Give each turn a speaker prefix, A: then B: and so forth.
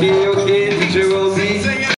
A: Киев.